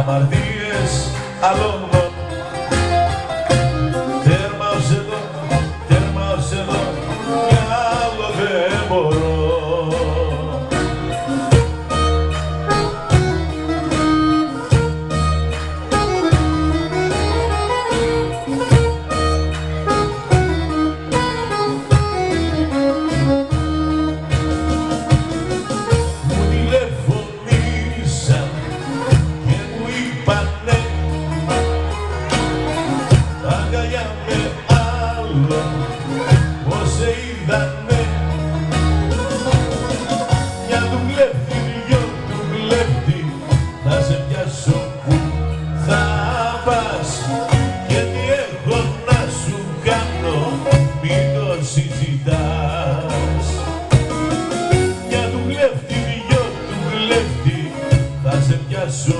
αμαρτίες άλλων αγκαλιά με άλλο πως σε είδανε μια του κλέφτη, δυο του κλέφτη θα σε πιάσω που θα πας και τι έχω να σου κάνω μην το συζητάς μια του κλέφτη, δυο του κλέφτη θα σε πιάσω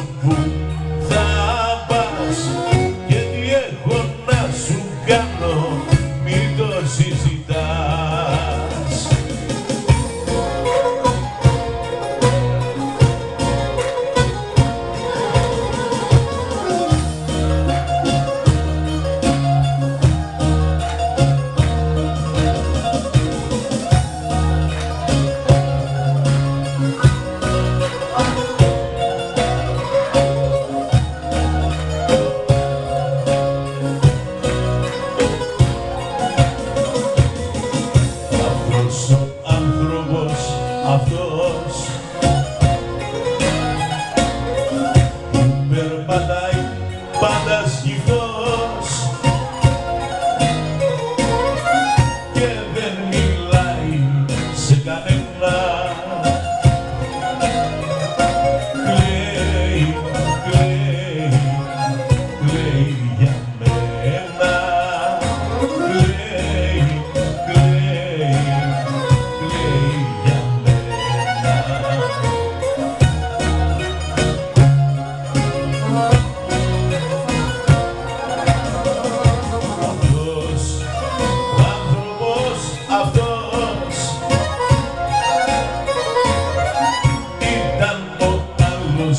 σου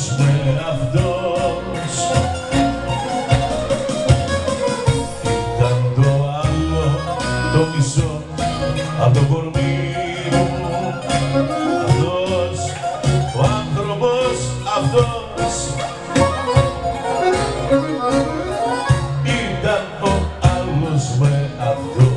Ποιος αυτός Ήταν το άλλο το μισό από το κορμί μου. Αυτός ο άνθρωπος αυτός. Ήταν ο άλλος με αυτός.